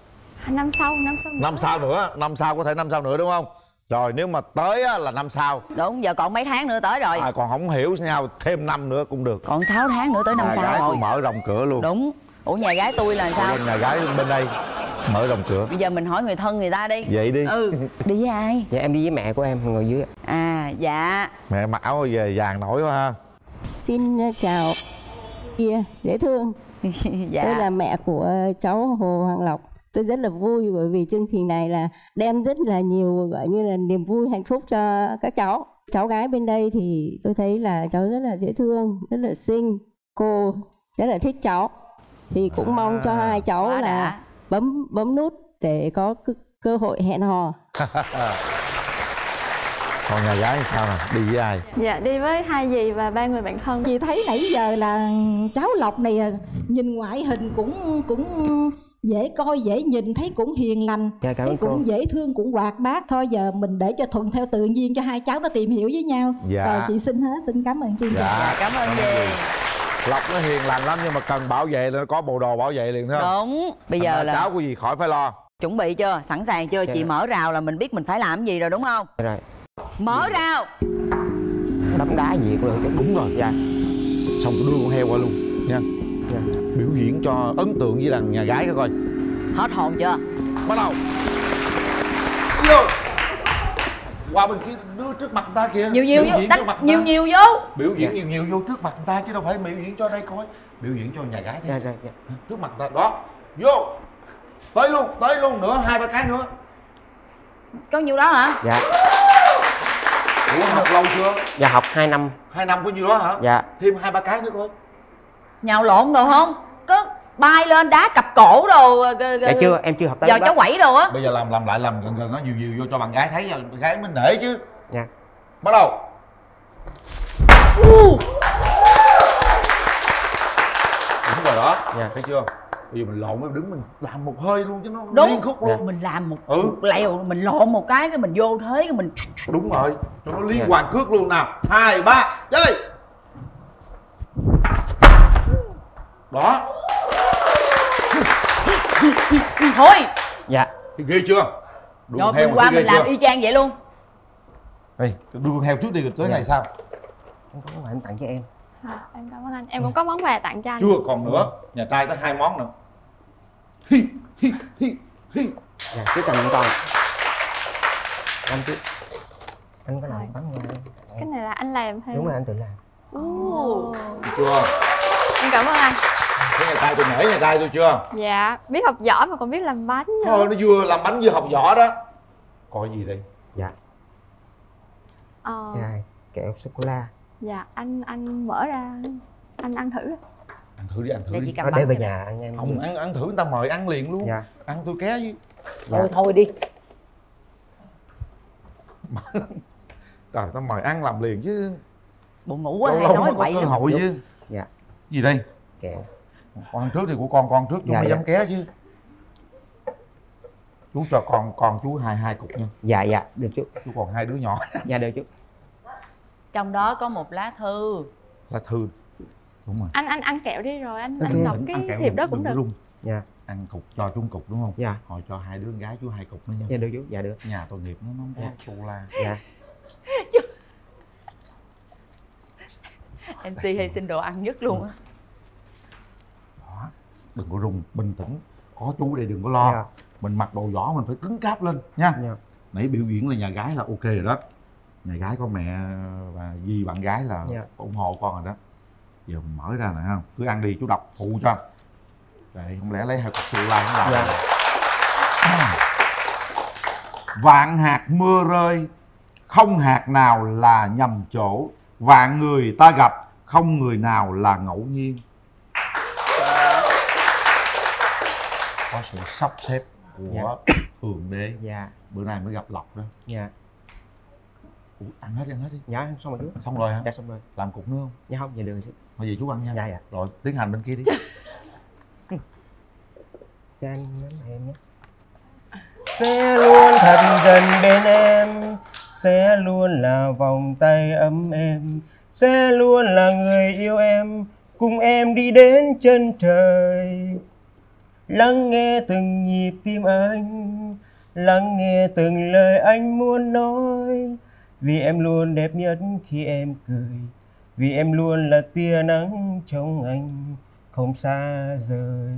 Năm sau, năm sau. năm sau nữa? Năm sau có thể năm sau nữa đúng không? Rồi nếu mà tới á, là năm sau. Đúng giờ còn mấy tháng nữa tới rồi. À, còn không hiểu nhau thêm năm nữa cũng được. Còn 6 tháng nữa tới năm nhà sau gái rồi. tôi mở rộng cửa luôn. Đúng. Ủa nhà gái tôi là sao? Bên nhà gái bên đây mở rộng cửa. Bây giờ mình hỏi người thân người ta đi. Vậy đi. Ừ đi với ai? Dạ em đi với mẹ của em ngồi dưới à dạ. Mẹ mặc áo về vàng nổi quá ha. Xin chào kia dễ thương. <laughs> Dạ. Tôi là mẹ của cháu Hồ Hoàng Lộc. Tôi rất là vui bởi vì chương trình này là đem rất là nhiều gọi như là niềm vui hạnh phúc cho các cháu. Cháu gái bên đây thì tôi thấy là cháu rất là dễ thương, rất là xinh. Cô rất là thích cháu. Thì cũng mong cho hai cháu là bấm bấm nút để có cơ hội hẹn hò <laughs> còn nhà gái thì sao nè? Đi với ai? Dạ, đi với hai dì và ba người bạn thân. chị thấy nãy giờ là cháu lộc này à, nhìn ngoại hình cũng cũng dễ coi dễ nhìn thấy cũng hiền lành Dạ, cảm thấy ơn cô. cũng dễ thương cũng hoạt bát. Thôi giờ mình để cho thuận theo tự nhiên cho hai cháu nó tìm hiểu với nhau. Dạ. rồi chị xin hết xin cảm ơn chị. Dạ. Cảm ơn dì lộc nó hiền lành lắm nhưng mà cần bảo vệ là nó có bộ đồ bảo vệ liền thấy không? Đúng. Bây Thành giờ là cháu của gì khỏi phải lo. chuẩn bị chưa? Sẵn sàng chưa? Dạ. chị mở rào là mình biết mình phải làm gì rồi đúng không? Rồi mở rào. Đấm đá gì cũng được đúng rồi. Dạ. Xong đưa con heo qua luôn nha. Dạ. Biểu diễn cho ấn tượng với đàn nhà gái coi hết hồn chưa? Bắt đầu. Vô. Qua bên kia đưa trước mặt người ta kìa. Nhiều nhiều biểu vô đánh nhiều nhiều vô. Biểu diễn nhiều nhiều vô trước mặt người ta chứ đâu phải biểu diễn cho đây coi. Biểu diễn cho nhà gái thấy dạ dạ dạ. Trước mặt người ta. Đó. Vô. Tới luôn tới luôn nữa hai ba cái nữa. Có nhiêu đó hả? Dạ ủa học lâu chưa? Dạ học 2 năm. Hai năm có nhiêu đó hả? Dạ. Thêm hai ba cái nữa coi. Nhào lộn đồ không? Có bay lên đá cặp cổ đồ ờ, dạ chưa em chưa học tới giờ cháu quẩy đồ á. Bây giờ làm làm lại làm gần gần nó nhiều nhiều vô cho bạn gái thấy bạn gái mình nể chứ. Dạ. Bắt đầu. Đúng rồi đó Dạ. thấy chưa bây giờ mình lộn mới đứng mình làm một hơi luôn chứ nó đúng. liên khúc luôn. Mình làm một, Ừ. một lèo mình lộn một cái cái mình vô thế cái mình đúng rồi. Cho nó liên hoàn cước luôn nào hai ba chơi. Đó. Thôi. Dạ. Thì ghê chưa? Đuôi rồi mình mà qua mình làm chưa? y chang vậy luôn. Đây, đưa con heo trước đi rồi tới Dạ. ngày sau. Không có quà anh tặng cho em À, em cảm ơn anh. Em cũng có món quà tặng cho anh. chưa còn nữa. Nhà trai tới hai món nữa. Hi hi hi hi. Dạ cứ cầm con. Anh chứ anh có làm bắn ngoài Cái này là anh làm hay? đúng rồi anh tự làm. Ồ. chưa? Em cảm ơn anh. thấy nhà trai tôi nể nhà trai tôi chưa? Dạ, biết học giỏi mà còn biết làm bánh nữa. thôi nó vừa làm bánh vừa học võ đó. Coi gì đây? Dạ. Ờ, dạ kẹo sô cô la dạ, anh anh mở ra. Anh ăn thử. ăn thử đi ăn thử để đi. chị cầm để về nhà anh em không ăn ăn thử người ta mời ăn liền luôn. Dạ. Ăn tôi ké chứ dạ. Thôi thôi đi. <laughs> Trời tao mời ăn làm liền chứ. Buồn ngủ quá lâu hay lâu nói bậy cơ hội chứ. Dạ. Gì đây? Kẹo. Con trước thì của con con trước chú Dạ, mới dạ. dám ké chứ. Chú cho con con chú hai hai cục nha. Dạ dạ. Được chú. Chú còn hai đứa nhỏ. Dạ được chú trong đó có một lá thư. Là thư. Đúng rồi. Anh anh ăn kẹo đi rồi anh anh đọc Ăn cái kẹo thiệp đó cũng được. rung. Dạ. Ăn cục cho chú một cục đúng không? Dạ. Hồi cho hai đứa con gái chú hai cục nữa nha. Dạ được chú. Dạ được. Nhà tội nghiệp nó nó không có Dạ. xô la. Dạ. <laughs> Mc hay xin đồ ăn nhất luôn á. Đó. Đừng có rung. Bình tĩnh. Có chú đây đừng có lo. Dạ. mình mặc đồ võ mình phải cứng cáp lên nha. Dạ. nãy biểu diễn là nhà gái là ok rồi đó nhà gái có mẹ và dì bạn gái là Dạ. ủng hộ con rồi đó. Giờ mở ra nè ha cứ ăn đi chú đọc phụ cho. Vậy không lẽ lấy hai cục sô la không làm Dạ. vạn hạt mưa rơi không hạt nào là nhầm chỗ. Vạn người ta gặp không người nào là ngẫu nhiên. Có sự sắp xếp của thượng đế. Dạ. Bữa nay mới gặp lộc đó. Dạ Ủa, ăn hết ăn hết đi. Dạ xong rồi chú. Xong rồi hả? Dạ xong rồi. Làm cục nữa không? Dạ không dạ được chú. Thôi về chú ăn nha. Dạ dạ. Rồi tiến hành bên kia đi. Cho <laughs> anh nắm em nhé. Sẽ luôn thật gần bên em sẽ luôn là vòng tay ấm em sẽ luôn là người yêu em cùng em đi đến chân trời. Lắng nghe từng nhịp tim anh lắng nghe từng lời anh muốn nói vì em luôn đẹp nhất khi em cười. Vì em luôn là tia nắng trong anh không xa rời.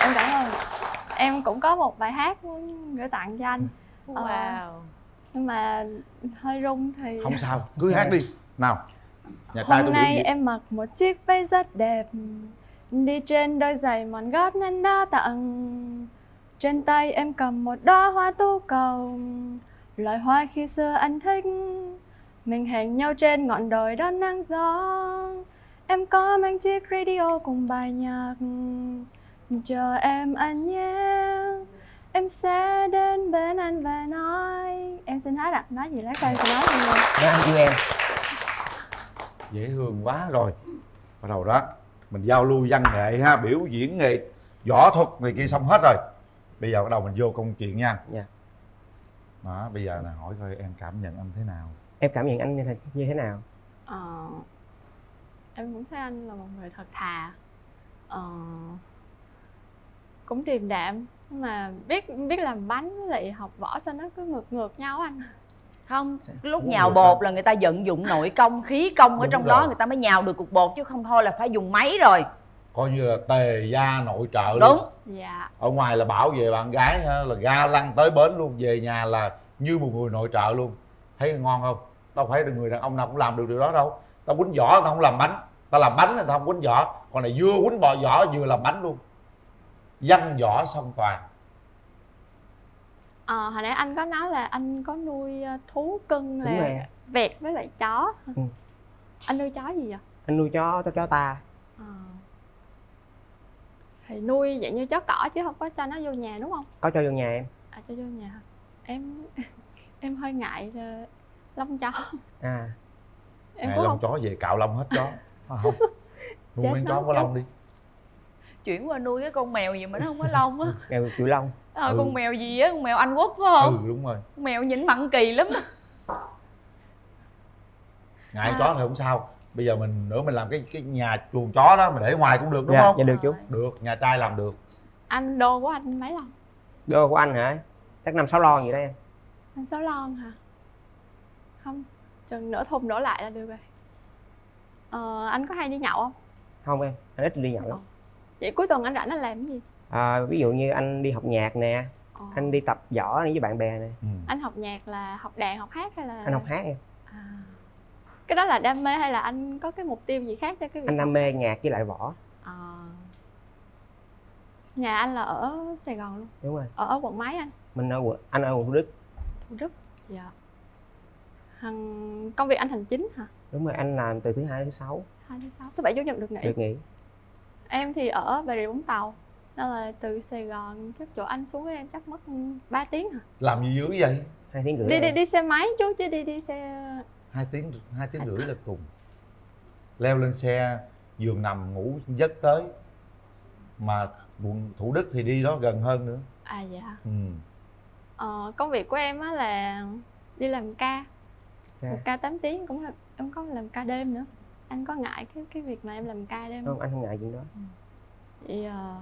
Em cảm ơn. Em cũng có một bài hát muốn gửi tặng cho anh. Ờ, wow nhưng mà hơi rung thì không sao. <laughs> Cứ hát đi. Nào. Nhà hôm nay em mặc một chiếc váy rất đẹp. Đi trên đôi giày mòn gót nên đã tặng trên tay em cầm một đóa hoa tu cầu. Loài hoa khi xưa anh thích. Mình hẹn nhau trên ngọn đồi đón nắng gió. Em có mang chiếc radio cùng bài nhạc. Chờ em anh nhé. Em sẽ đến bên anh và nói. Em xin hát ạ. Nói gì lát coi sẽ nói gì Nói anh yêu em. Dễ thương quá rồi. Bắt đầu đó, mình giao lưu văn nghệ ha, biểu diễn nghệ, võ thuật này kia xong hết rồi bây giờ bắt đầu mình vô công chuyện nha. Dạ. đó bây giờ là hỏi coi em cảm nhận anh thế nào. Em cảm nhận anh như thế- như thế nào? Ờ, em cũng thấy anh là một người thật thà. Ờ, cũng điềm đạm nhưng mà biết biết làm bánh với lại học võ sao nó cứ ngược ngược nhau anh. Không lúc nhào bột không? là người ta vận dụng nội công khí công ở trong rồi. đó người ta mới nhào được cục bột chứ không thôi là phải dùng máy rồi coi như là tề gia nội trợ đúng. Luôn dạ. Ở ngoài là bảo vệ bạn gái ha, là ga lăng tới bến luôn về nhà là như một người nội trợ luôn. Thấy ngon không? Đâu phải là người đàn ông nào cũng làm được điều đó đâu. Tao quýnh võ tao không làm bánh. Tao làm bánh tao không quýnh võ còn này vừa quýnh bò võ vừa làm bánh luôn. Văn võ song toàn. Ờ, hồi nãy anh có nói là anh có nuôi ờ, thú cưng là vẹt với lại chó. Ừ. anh nuôi chó gì vậy? Anh nuôi chó chó chó ta. Ờ. thì nuôi dạng như chó cỏ chứ không có cho nó vô nhà đúng không? Có cho vô nhà em. À cho vô nhà hả? em <laughs> em hơi ngại ờ, lông chó. À. Em cũng lông không chó về cạo lông hết chó. Phải không. <laughs> Nuôi mấy chó có lông đi. Chuyển qua nuôi cái con mèo gì mà nó không có lông á. <laughs> Mèo kiểu lông. Ờ, Ừ. con mèo gì á? Con mèo anh quốc phải không? Ừ đúng rồi. Con mèo nhìn mặn kỳ lắm ngại À. chó thì không sao bây giờ mình nữa mình làm cái cái nhà chuồng chó đó mình để ngoài cũng được đúng dạ không? dạ được chú. Được nhà trai làm được. Anh đô của anh mấy lần? Đô của anh hả? Chắc năm sáu lon vậy đó em anh sáu lon hả? Không chừng nửa thùng đổ lại là được rồi. Ờ, anh có hay đi nhậu không? Không em anh ít đi nhậu lắm. Vậy cuối tuần anh rảnh anh làm cái gì? À, ví dụ như anh đi học nhạc nè Ờ. anh đi tập võ với bạn bè nè. Ừ. anh học nhạc là học đàn học hát hay là? Anh học hát em. À. cái đó là đam mê hay là anh có cái mục tiêu gì khác cho cái việc anh đam mê nhạc với lại võ. Ờ. nhà anh là ở sài gòn luôn. Đúng rồi. Ở, ở quận mấy anh? Mình ở quận anh ở quận thủ đức. Thủ đức dạ. Hằng công việc anh hành chính hả? Đúng rồi anh làm từ thứ hai đến thứ sáu. Hai thứ sáu thứ bảy chủ nhật được nghỉ. Được nghỉ. Em thì ở bà rịa vũng tàu nên là từ Sài Gòn chắc chỗ anh xuống với em chắc mất 3 tiếng à làm gì dữ vậy? Hai tiếng rưỡi đi đi đi xe máy chú chứ đi đi xe hai tiếng hai tiếng rưỡi là cùng. Leo lên xe giường nằm ngủ giấc tới. Mà quận thủ đức thì đi đó gần hơn nữa. À dạ. Ừ. ờ, công việc của em á là đi làm ca. Ca. một ca 8 tiếng cũng là em có làm ca đêm nữa. Anh có ngại cái cái việc mà em làm ca đêm không anh không ngại chuyện đó. Thì ờ,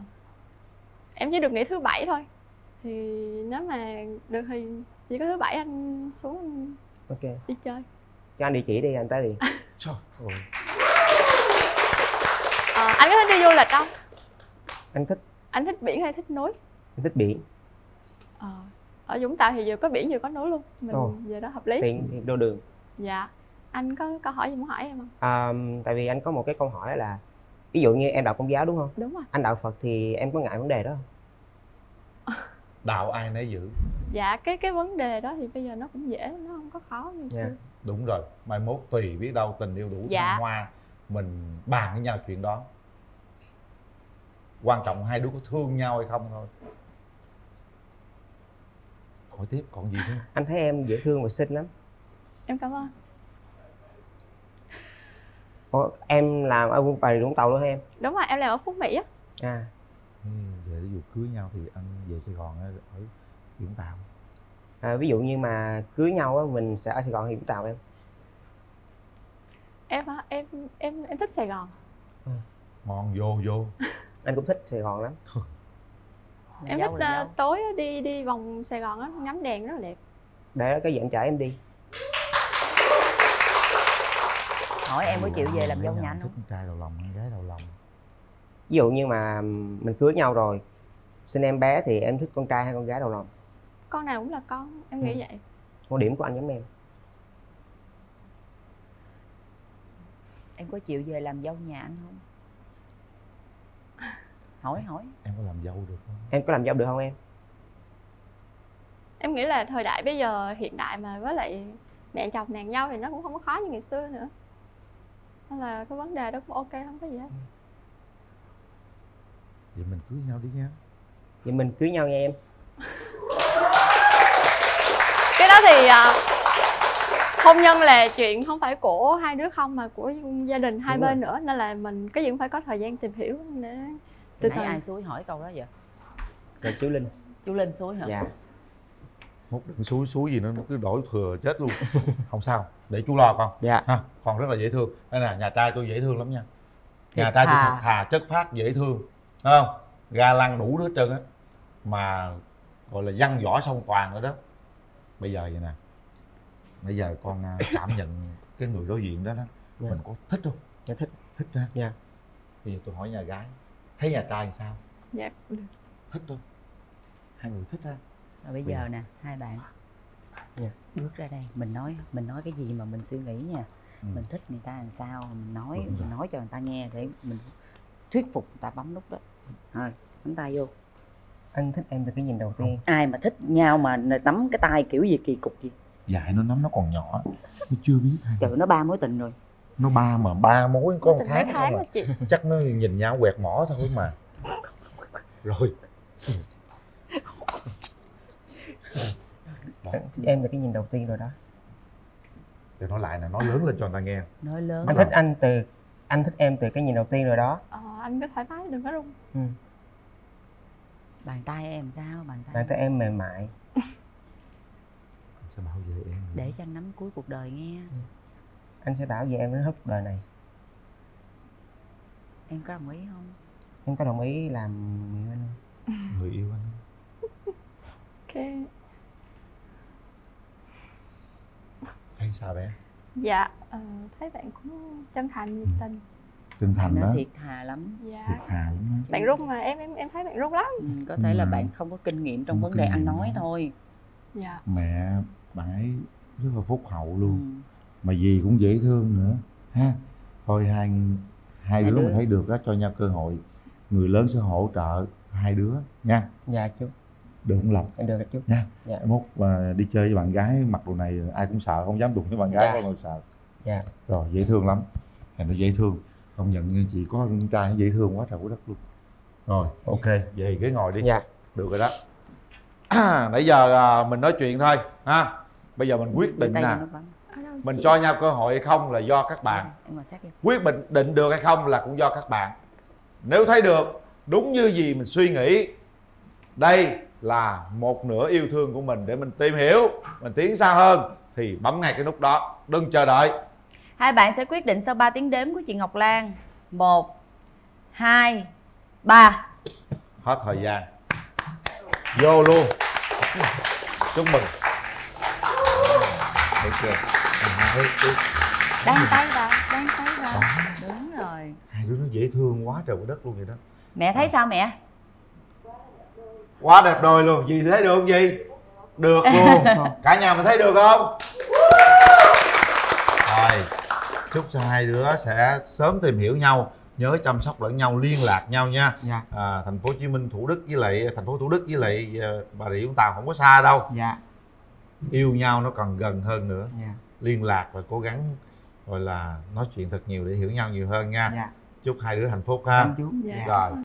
em chỉ được nghỉ thứ bảy thôi. Thì nếu mà được thì chỉ có thứ bảy anh xuống ok. đi chơi cho anh địa chỉ đi anh tới liền. <laughs> Trời. Ơi. Ờ, anh có thích đi du lịch không? Anh thích. Anh thích biển hay thích núi? Anh thích biển. Ờ, ở Vũng Tàu thì vừa có biển vừa có núi luôn. Mình Ồ. về đó hợp lý. Tiện thì đô đường. Dạ. Anh có câu hỏi gì muốn hỏi em không? À, tại vì anh có một cái câu hỏi là ví dụ như em đạo công giáo đúng không? Đúng rồi. Anh đạo phật thì em có ngại vấn đề đó không? <laughs> Đạo ai nấy giữ. Dạ cái cái vấn đề đó thì bây giờ nó cũng dễ nó không có khó như Dạ. xưa đúng rồi mai mốt tùy biết đâu tình yêu đủ Dạ. thăng hoa mình bàn với nhau chuyện đó. Quan trọng hai đứa có thương nhau hay không thôi. Hỏi tiếp còn gì nữa? Anh thấy em dễ thương và xinh lắm. Em cảm ơn. Ủa, em làm ở Bà Rịa Vũng Tàu luôn hả em? Đúng rồi em làm ở Phú Mỹ á. À. Ừ, về ví dụ cưới nhau thì anh về sài gòn ở vũng tàu à, ví dụ như mà cưới nhau á mình sẽ ở Sài Gòn hay Vũng Tàu em. Em hả em em em thích Sài Gòn. Ngon vô vô. <laughs> Anh cũng thích Sài Gòn lắm. Em thích ờ, tối á, đi đi vòng Sài Gòn á ngắm đèn rất là đẹp. Để cái dạng chở em đi. Hỏi em có chịu về làm dâu nhà anh thích không? con trai đầu lòng hay gái đầu lòng. Ví dụ như mà mình cưới nhau rồi sinh em bé thì em thích con trai hay con gái đầu lòng con nào cũng là con em nghĩ Ừ. vậy. Quan điểm của anh giống em. Em có chịu về làm dâu nhà anh không? Hỏi hỏi. Em có làm dâu được không? Em có làm dâu được không em? Em nghĩ là thời đại bây giờ hiện đại mà với lại mẹ chồng nàng dâu thì nó cũng không có khó như ngày xưa nữa. Nên là cái vấn đề đó cũng ok không có gì hết. Vậy mình cưới nhau đi nha. Vậy mình cưới nhau nha em <laughs> cái đó thì à, hôn nhân là chuyện không phải của hai đứa không mà của gia đình hai Đúng bên nữa. Nên là mình cái gì cũng phải có thời gian tìm hiểu để từ từ. ai suối hỏi câu đó vậy? Rồi chú Linh. Chú Linh suối hả? Dạ. Mốt đừng suối suối gì nữa nó cứ đổi thừa chết luôn. <laughs> Không sao để chú lo con. Dạ. Ha con rất là dễ thương. Đây nè nhà trai tôi dễ thương lắm nha. Nhà Thiệt trai tôi thà. thật thà chất phát dễ thương. Thấy không? Ga lăng đủ hết trơn á. Mà gọi là văn võ song toàn rồi đó bây giờ vậy nè. Bây giờ con à, <coughs> cảm nhận cái người đối diện đó đó Dạ. mình có thích không? Dạ thích. Thích ha dạ. Bây giờ tôi hỏi nhà gái thấy nhà trai sao? Dạ được. thích không? Hai người thích ha. Rồi bây Bây giờ nè hai bạn. Dạ. bước ra đây mình nói mình nói cái gì mà mình suy nghĩ nha. Ừ. mình thích người ta làm sao mình nói Đúng rồi. mình nói cho người ta nghe để mình thuyết phục người ta bấm nút đó. Rồi bấm tay vô anh thích em từ cái nhìn đầu tiên. Ai mà thích nhau mà nắm cái tay kiểu gì kỳ cục gì? Dạy nó nắm nó còn nhỏ. Nó chưa biết trời nó ba mối tình rồi. Nó ba mà ba mối có một tháng tháng à. đó chị? Chắc nó nhìn nhau quẹt mỏ thôi mà. Rồi. Đó. anh thích em từ cái nhìn đầu tiên rồi đó. Để nói lại nè nói lớn lên cho người ta nghe. Nói lớn. Anh thích anh từ anh thích em từ cái nhìn đầu tiên rồi đó. Ờ, anh cứ thoải mái đừng có run ừ. Bàn tay em sao? Bàn tay bạn thấy em. mềm mại. Anh sẽ bảo vệ em để cho anh nắm cuối cuộc đời nghe. Anh sẽ bảo vệ em đến hết cuộc đời này. Em có đồng ý không? Em có đồng ý làm người yêu anh không? <laughs> Người yêu anh. Ok. Hay sao bé? Dạ ờ, thấy bạn cũng chân thành nhiệt tình tinh thần nó đó thiệt thà lắm. Dạ. Thiệt thà lắm bạn run mà em em em thấy bạn run lắm. Ừ, có thể là Mà bạn không có kinh nghiệm trong không vấn đề ăn nói đó. thôi. Dạ. Mẹ bạn ấy rất là phúc hậu luôn. Ừ. mà dì cũng dễ thương nữa. Ha thôi hai hai Hai đứa, đứa. mà thấy được đó cho nhau cơ hội. Người lớn sẽ hỗ trợ hai đứa nha. Dạ chú đừng không em được chú nha. Dạ. Mốt mà đi chơi với bạn gái mặc đồ này ai cũng sợ không dám đụng với bạn gái Dạ. người sợ. Dạ. Rồi dễ thương lắm. Nó dễ thương công nhận như chị có con trai dễ thương quá trời quá đất luôn. Rồi ok về ghế ngồi đi. Dạ. Được rồi đó. <clears throat> Nãy giờ à, mình nói chuyện thôi ha. Bây giờ mình quyết định nè. mình cho nhau cơ hội hay không là do các bạn. Đi. Quyết định định được hay không là cũng do các bạn. Nếu thấy được đúng như gì mình suy nghĩ đây là một nửa yêu thương của mình để mình tìm hiểu mình tiến xa hơn thì bấm ngay cái nút đó. Đừng chờ đợi Hai bạn sẽ quyết định sau 3 tiếng đếm của chị Ngọc Lan. 1 2 3. hết thời gian. Vô luôn. Chúc mừng. Được chưa? Đang tay vào, đang tay vào. Đúng rồi. hai đứa nó dễ thương quá trời quá đất luôn vậy đó. Mẹ thấy sao mẹ? quá đẹp đôi luôn. Gì thấy được không gì? Được luôn. <laughs> Cả nhà mình thấy được không? Rồi chúc cho hai đứa sẽ sớm tìm hiểu nhau nhớ chăm sóc lẫn nhau liên lạc nhau nha. Dạ. À, thành phố hồ chí minh thủ đức với lại thành phố thủ đức với lại ờ, bà rịa vũng tàu không có xa đâu. Dạ. Yêu nhau nó còn gần hơn nữa. Dạ. Liên lạc và cố gắng gọi là nói chuyện thật nhiều để hiểu nhau nhiều hơn nha. Dạ. Chúc hai đứa hạnh phúc ha. Chú. Dạ. rồi